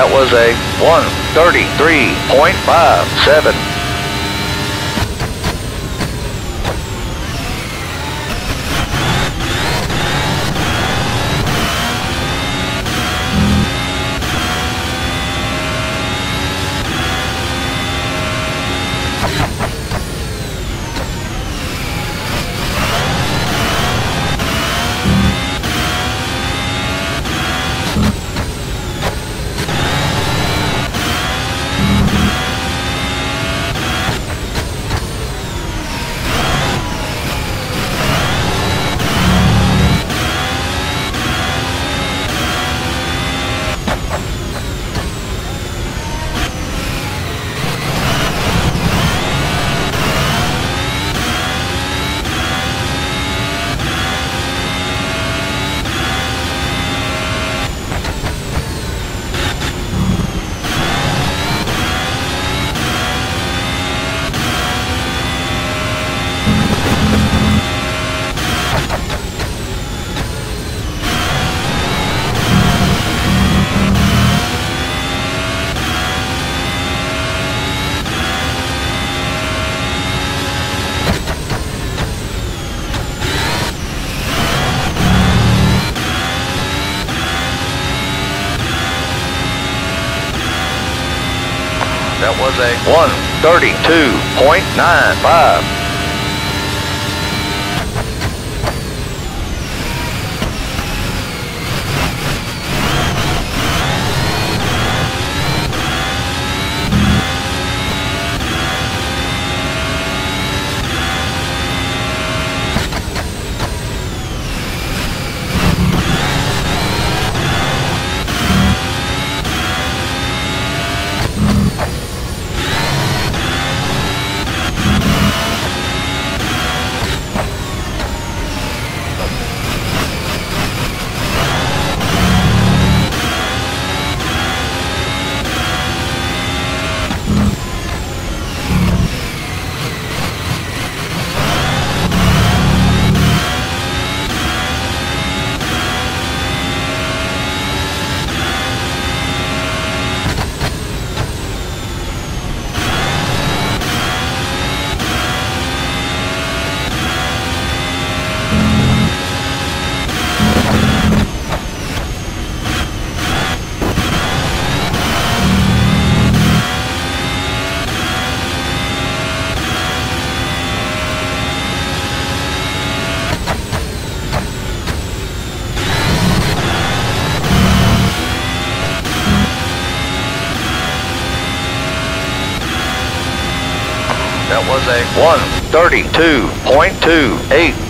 That was a 133.57. 132.95. A 132.28.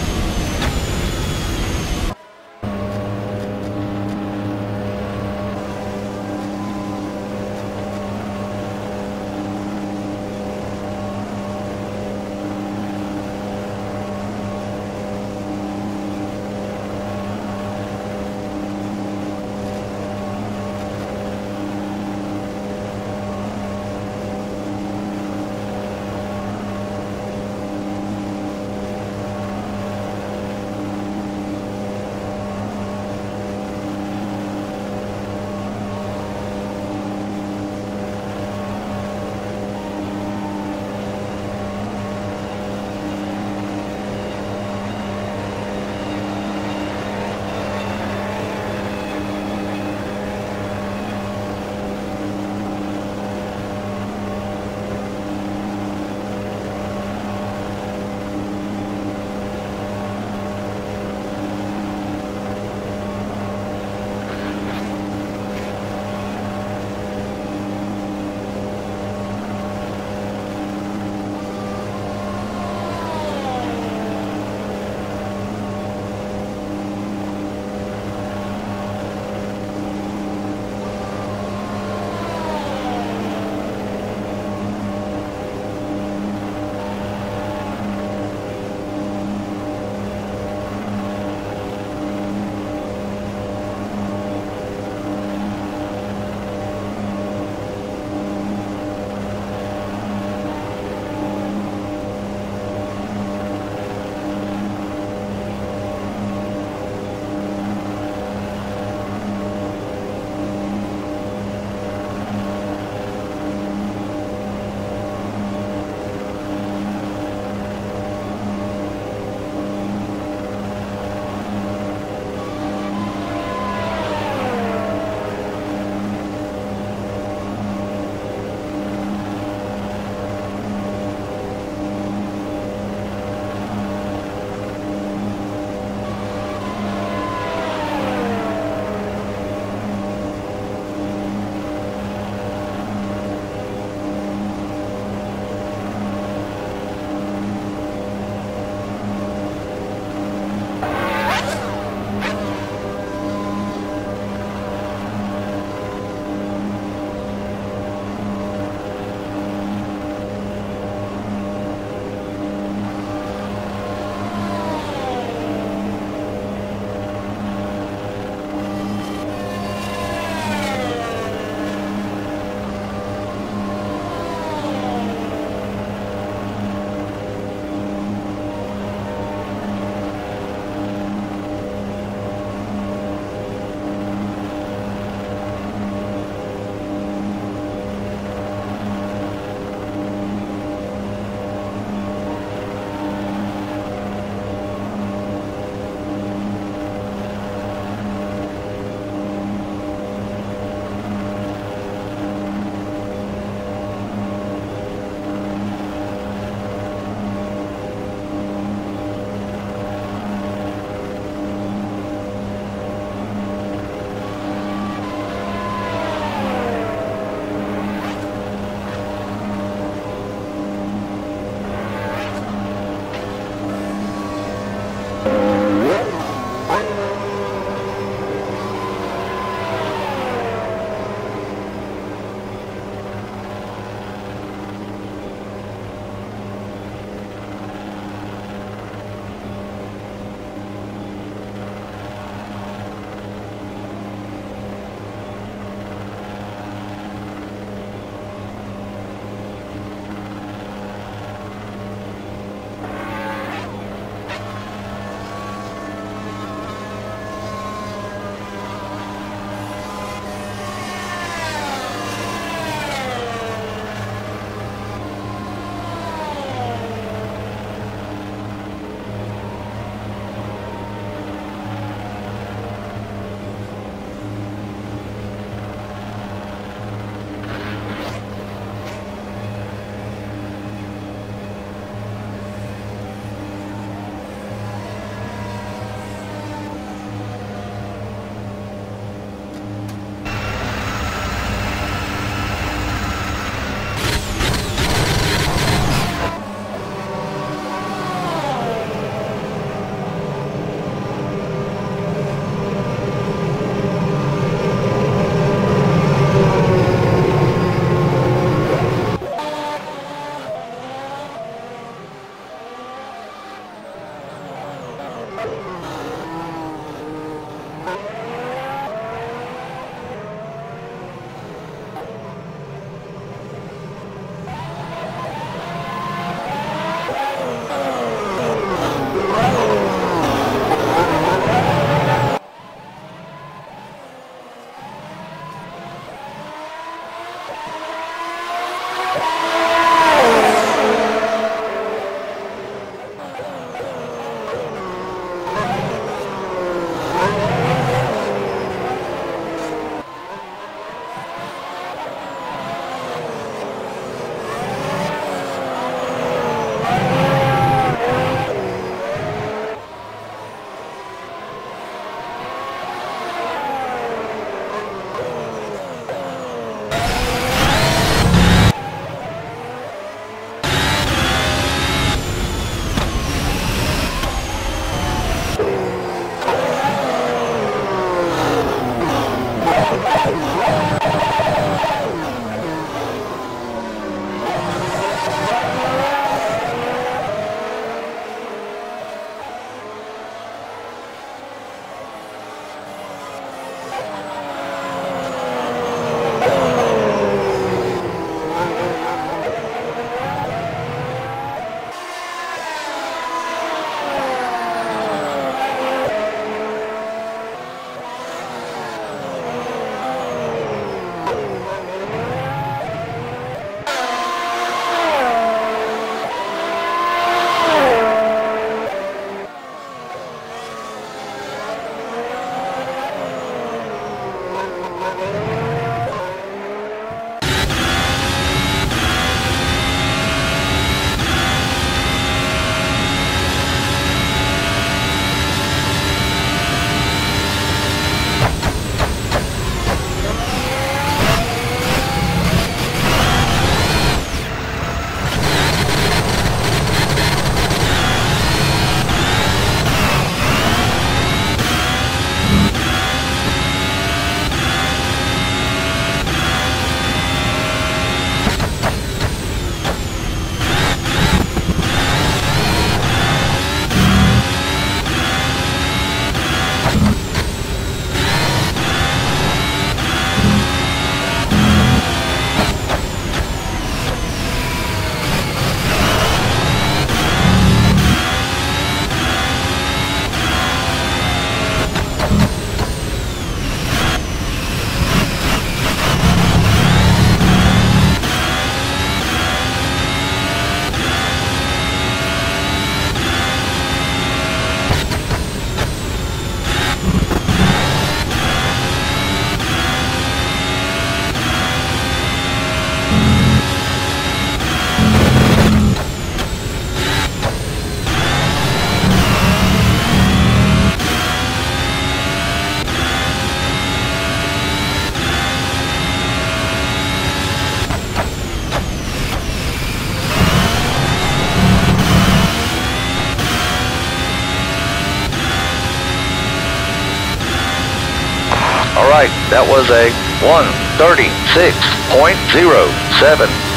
that was a 136.07.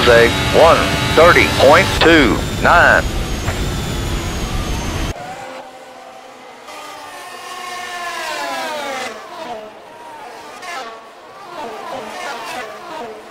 was a 130.29. Thank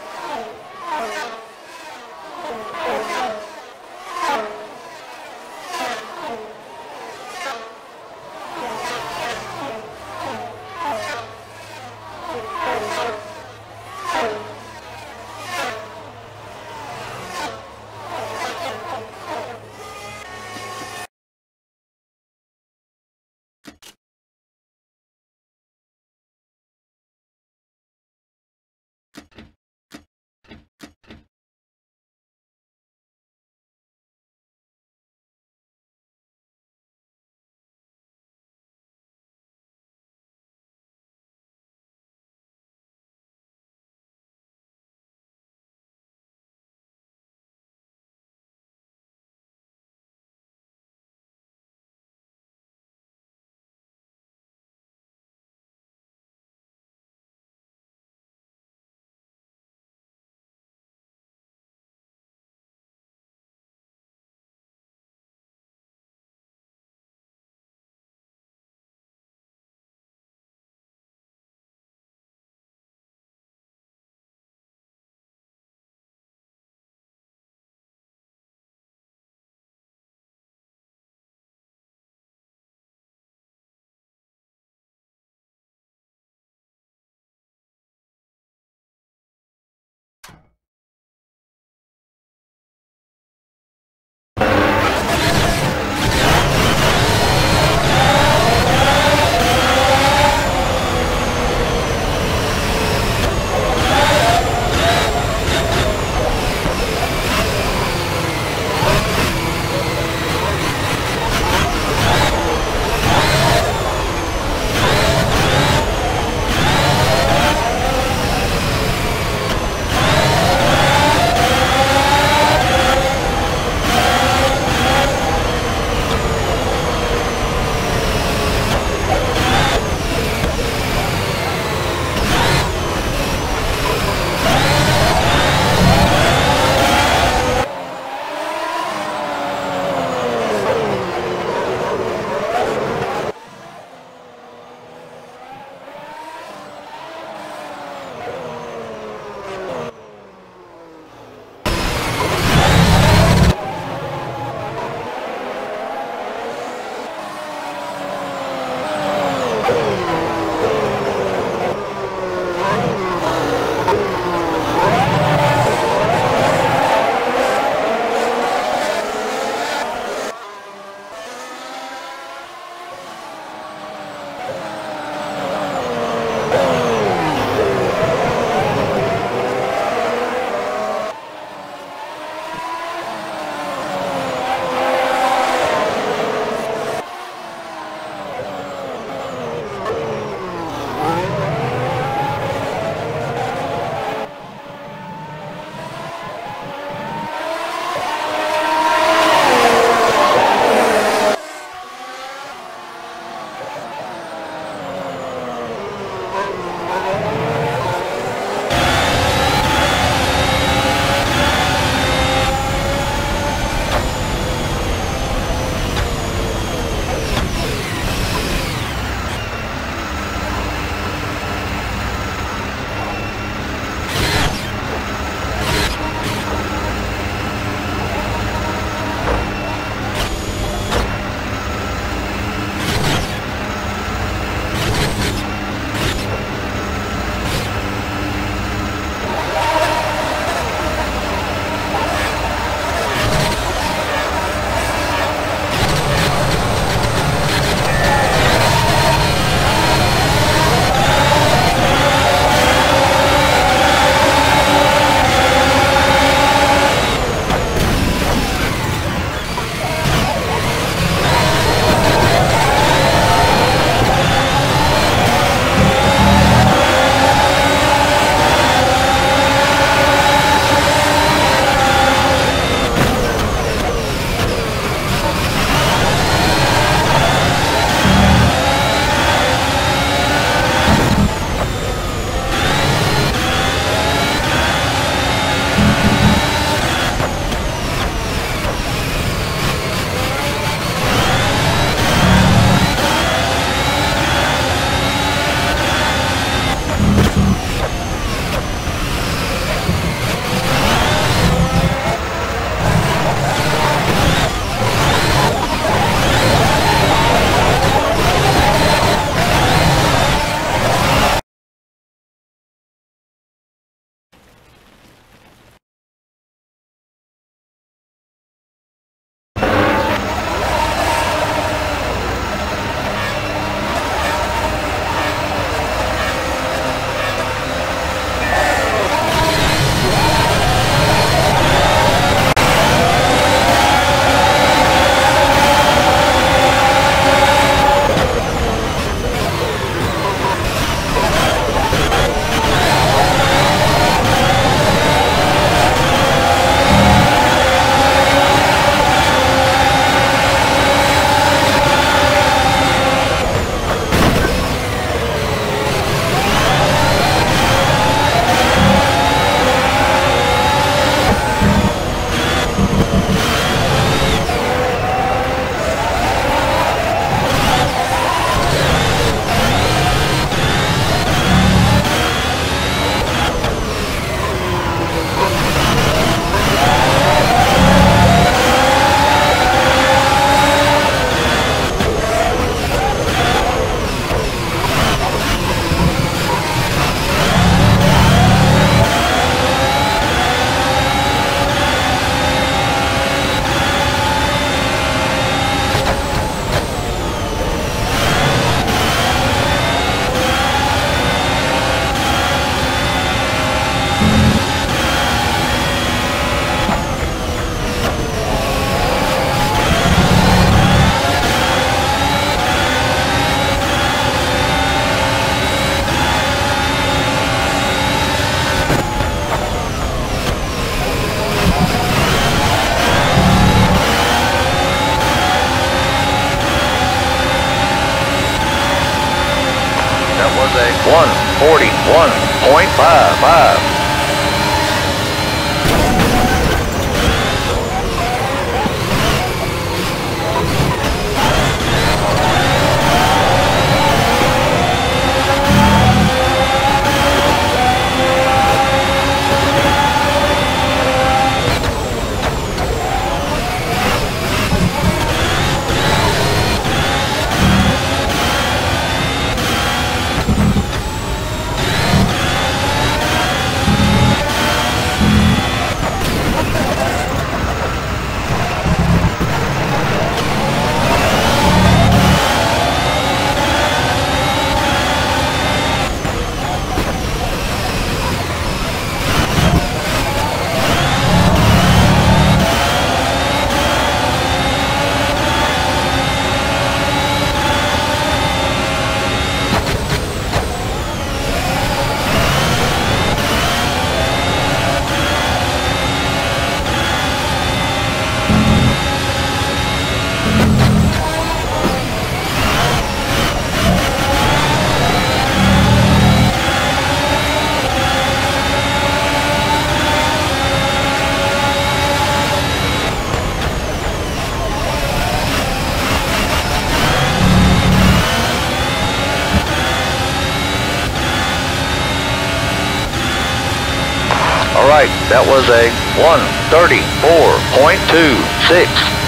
All right, that was a 134.26.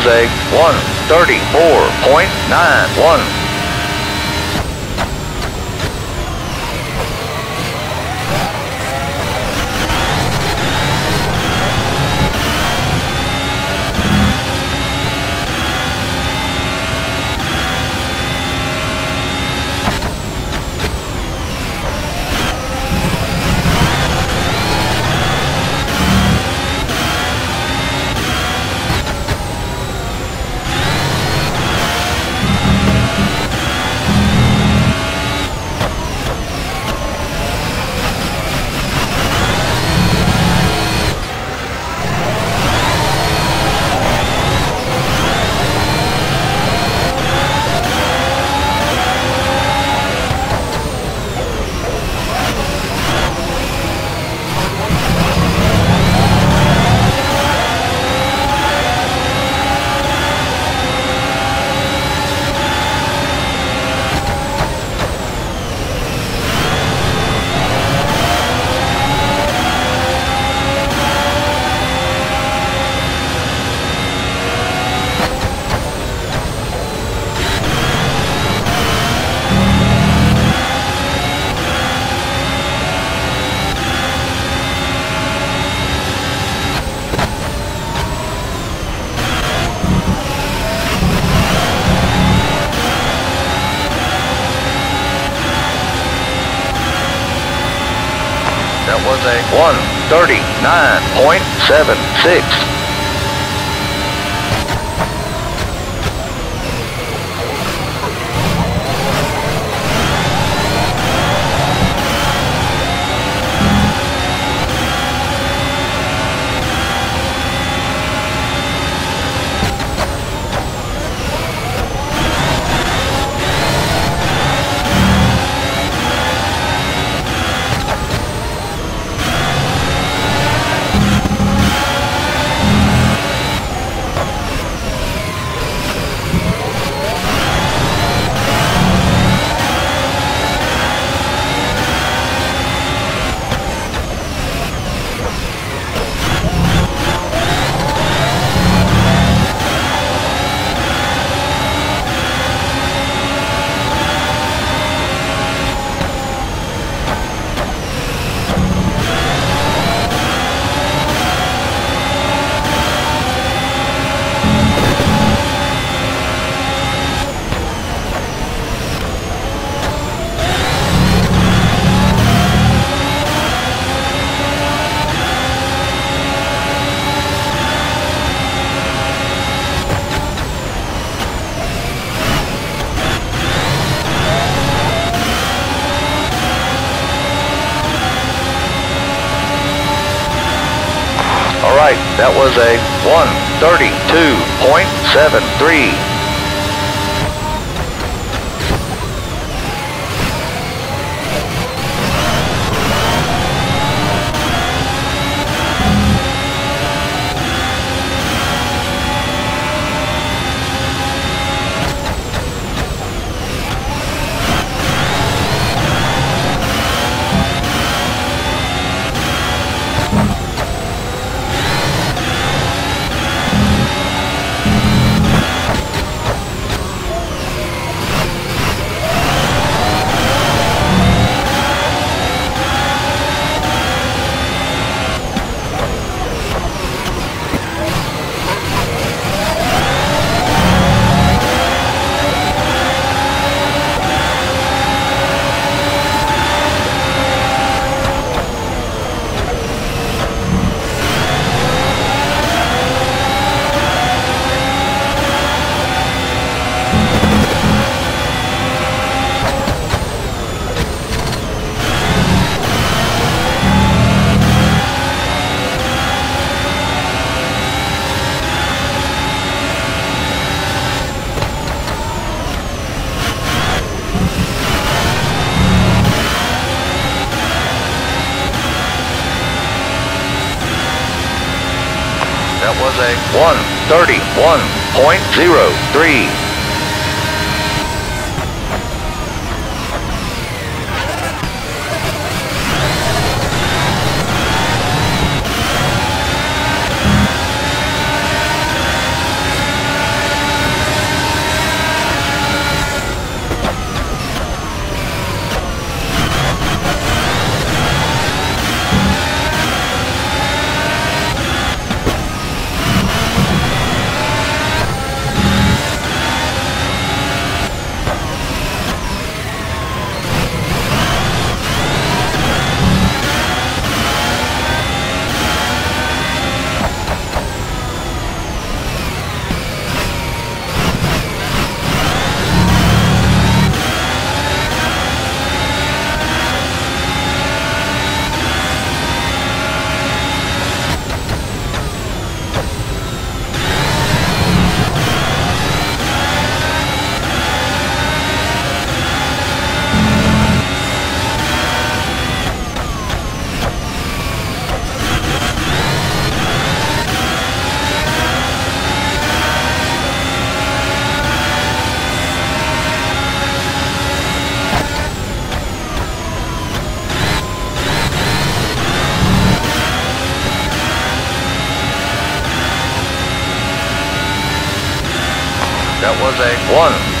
was a 134.91. 139.76. was a 132.73. 131.03. That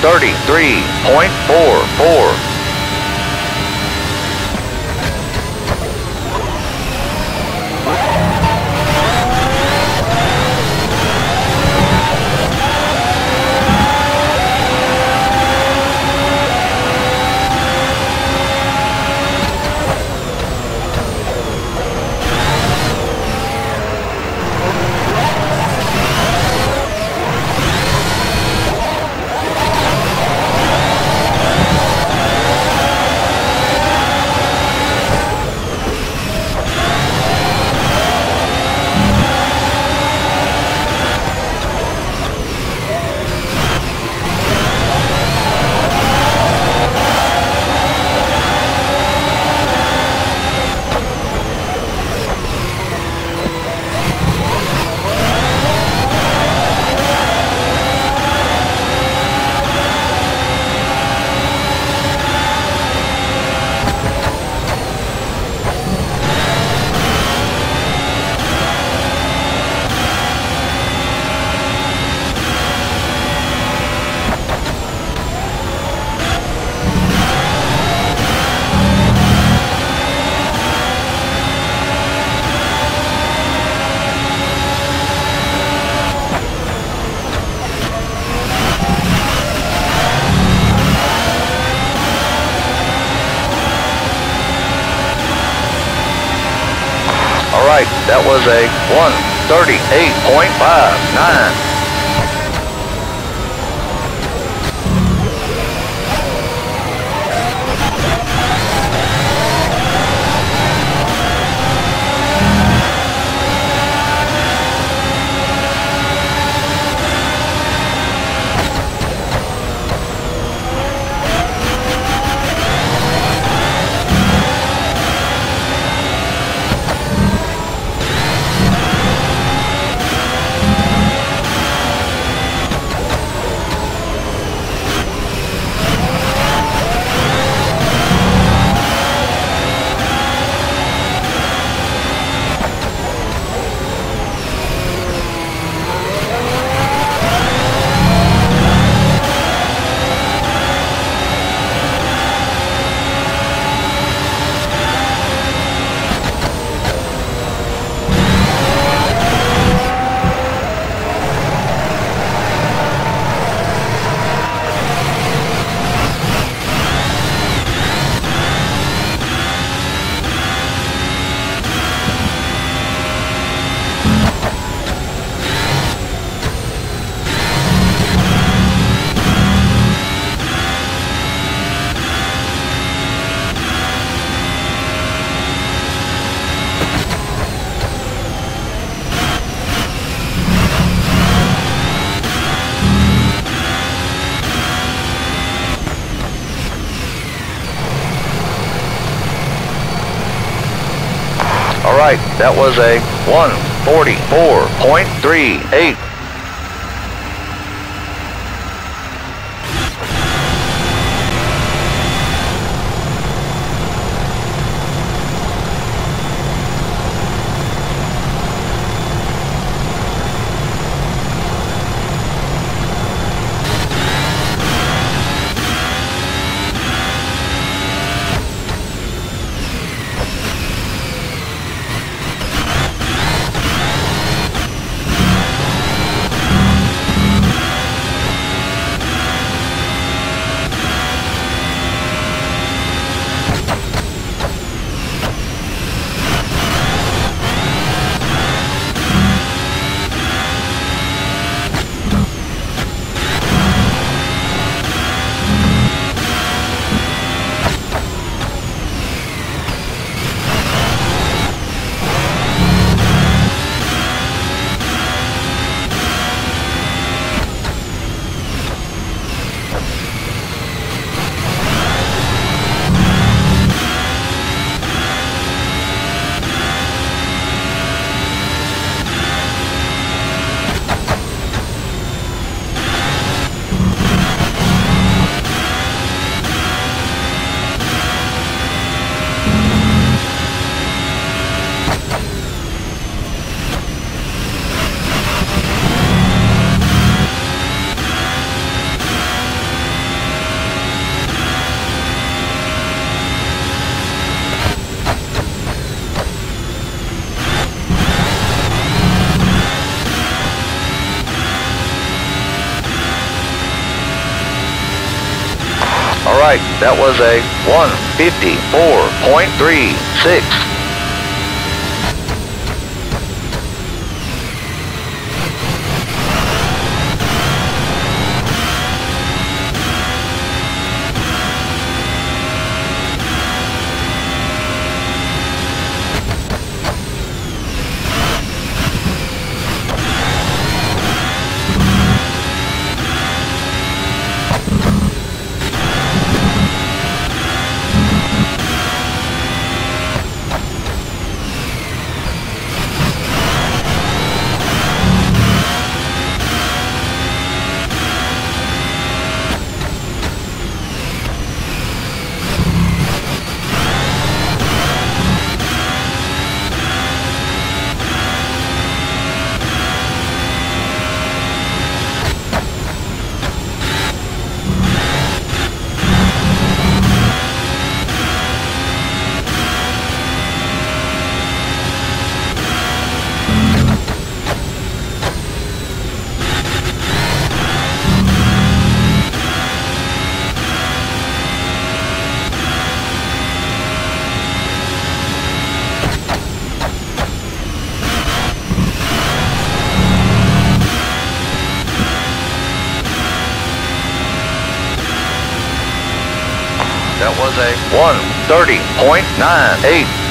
133.44. a 138.59. that was a 144.38. All that was a 154.36. That was a 130.98.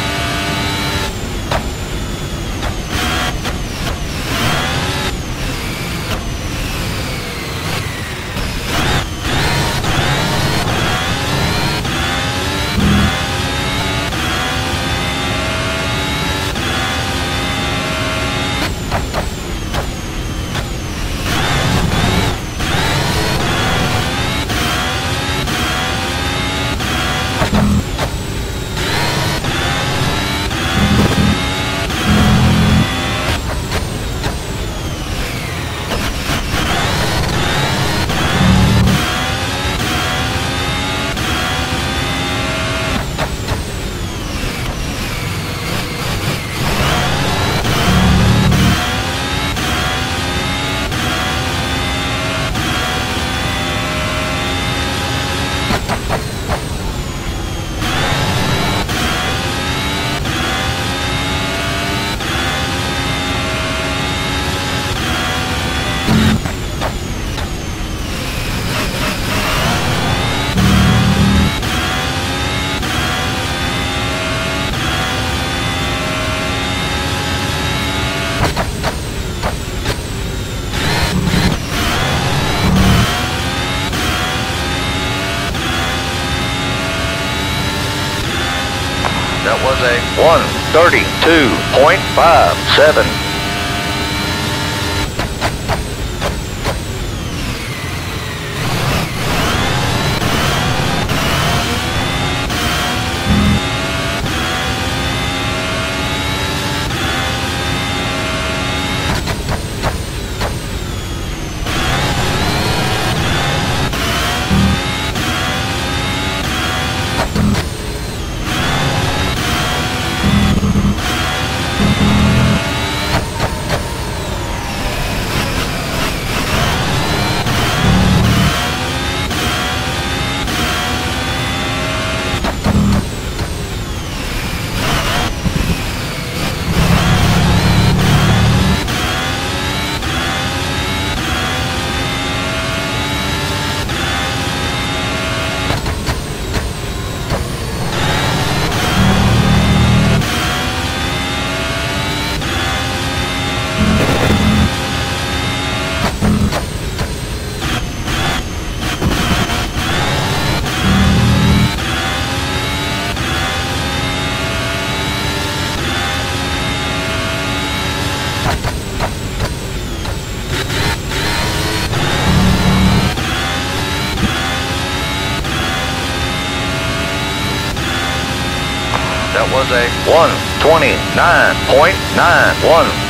That was a 132.57. a 129.91.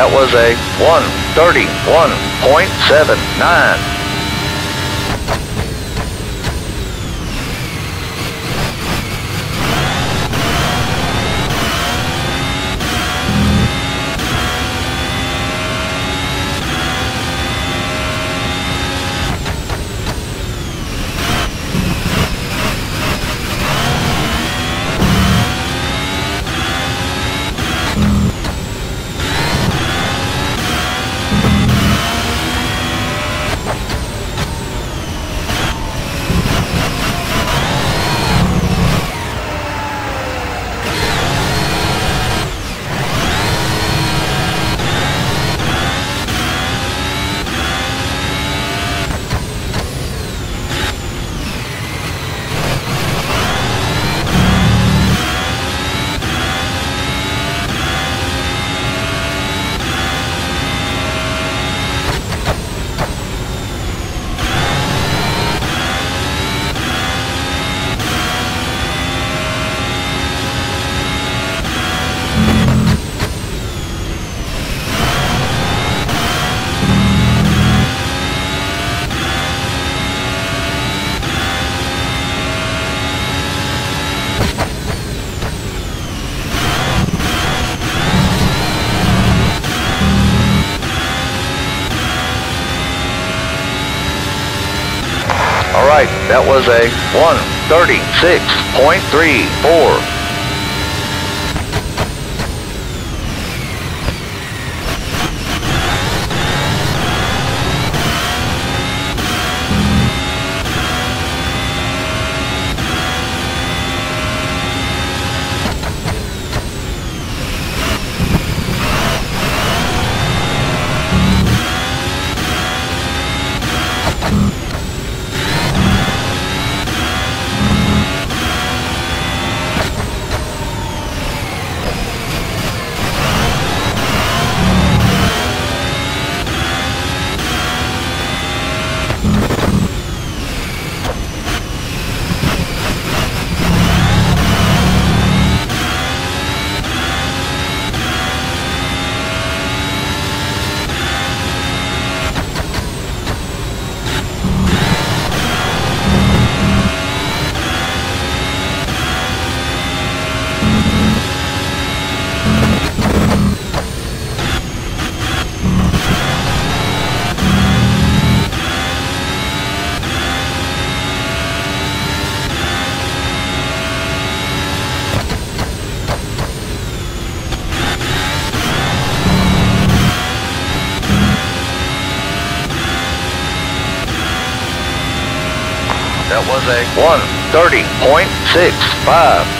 that was a 131.79. was a 136.34. 130.65.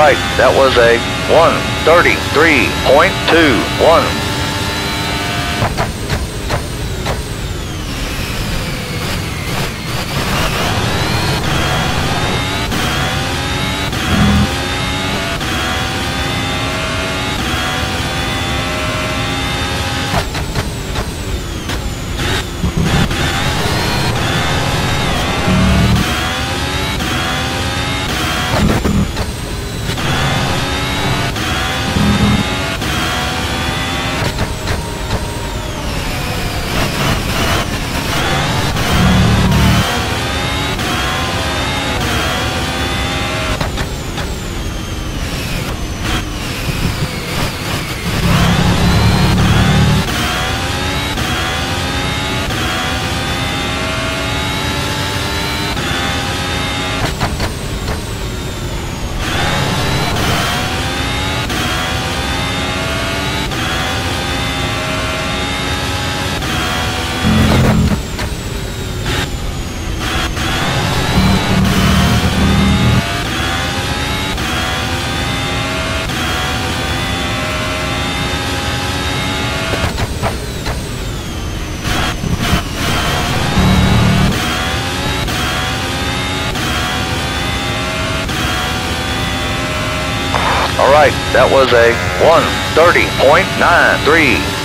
right, that was a 133.21. a 130.93.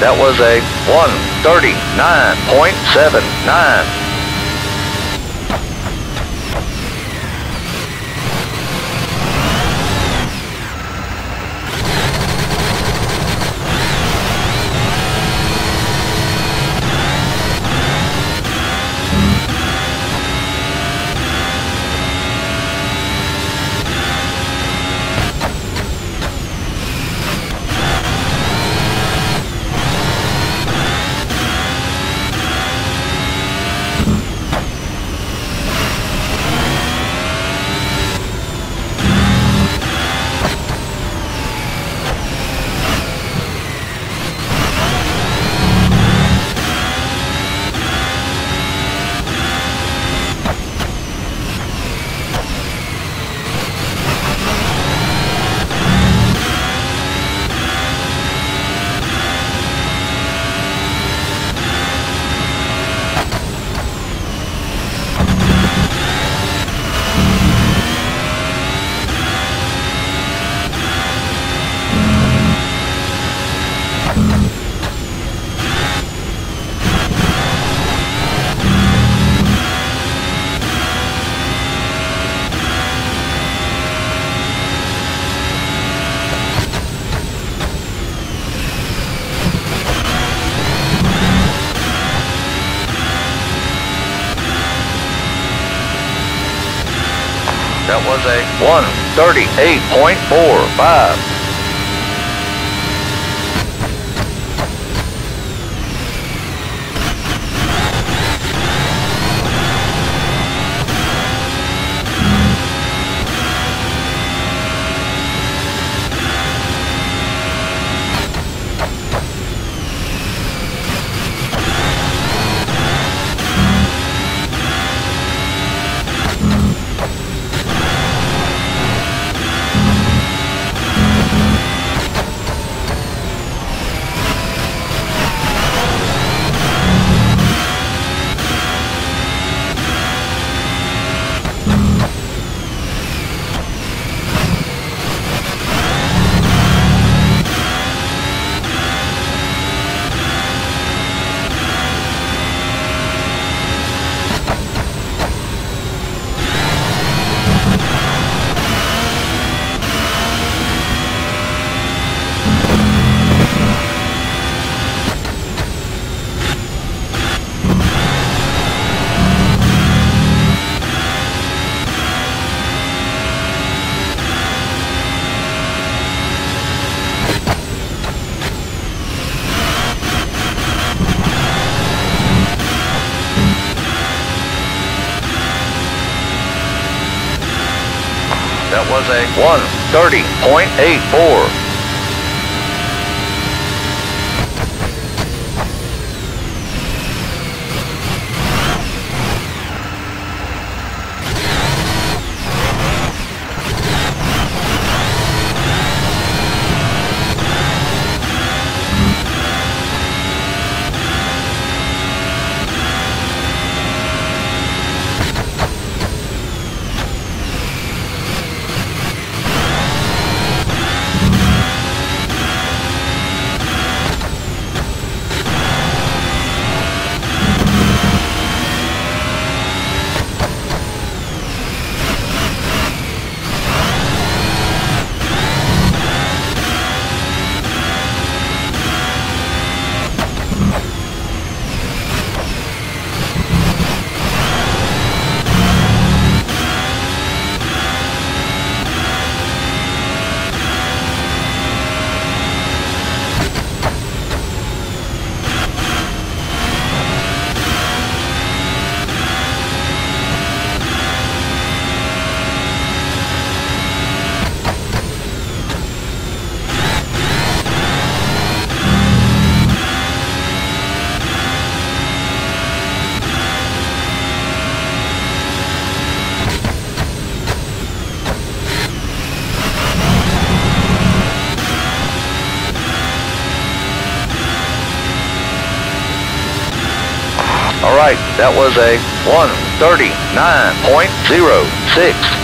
that was a 139.79. That was a 138.45. 130.84. All right, that was a 139.06.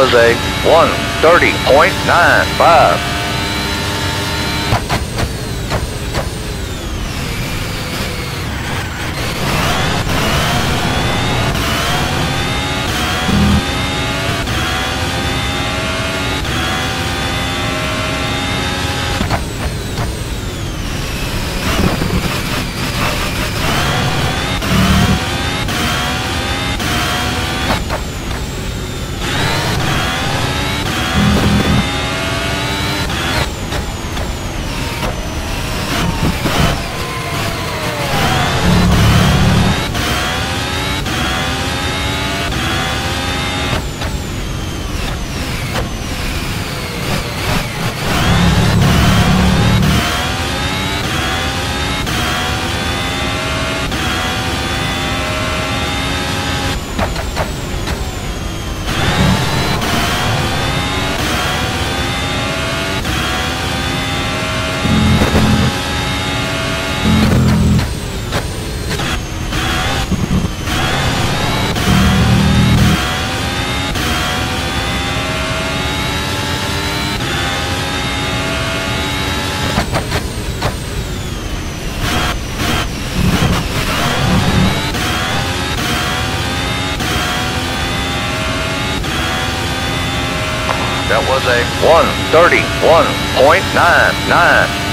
was a 130.95. was a 131.99.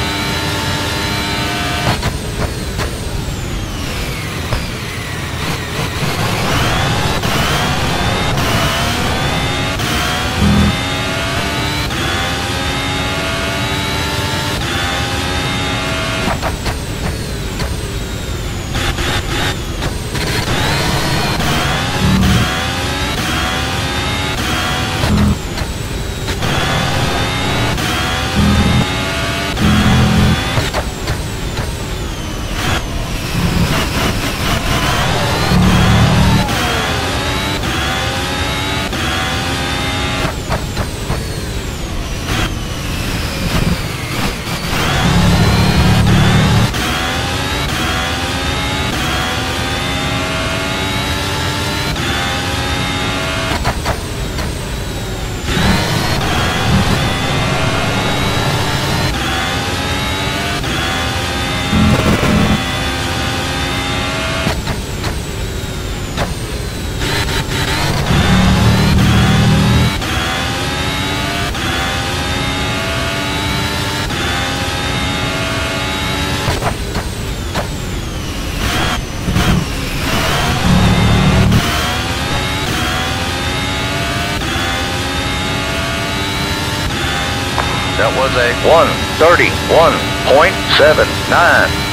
That was a 131.79.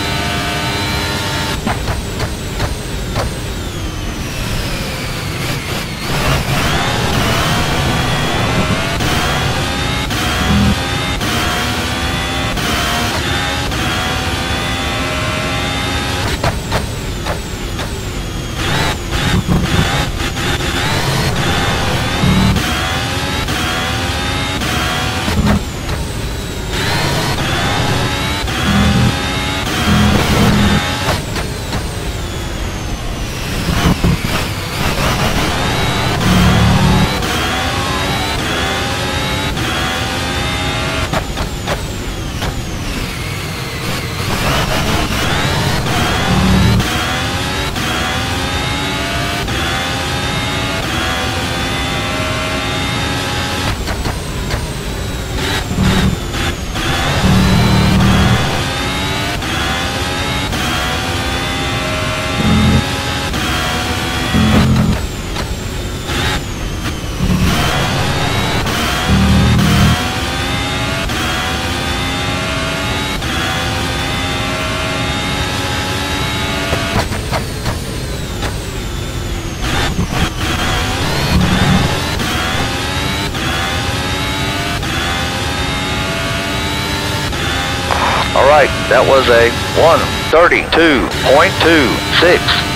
that was a 132.26.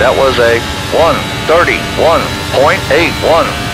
that was a 131.81.